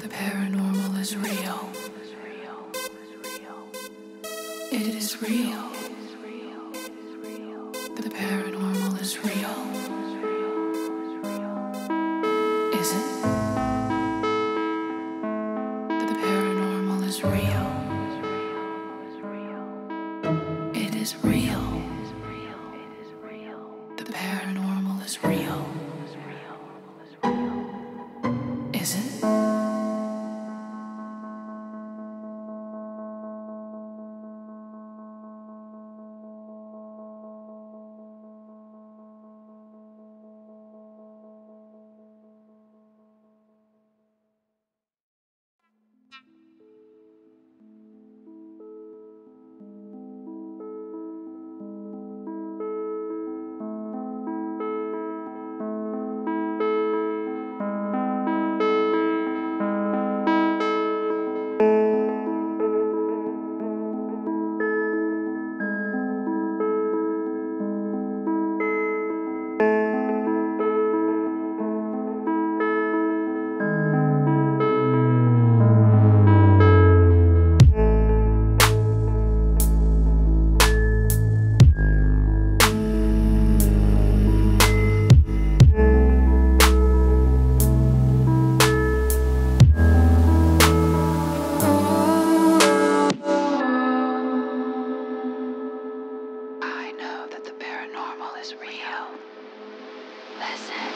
the paranormal is real. It is real. The paranormal is real. Is it? The paranormal is real. It is real. The paranormal is real. is real. Listen.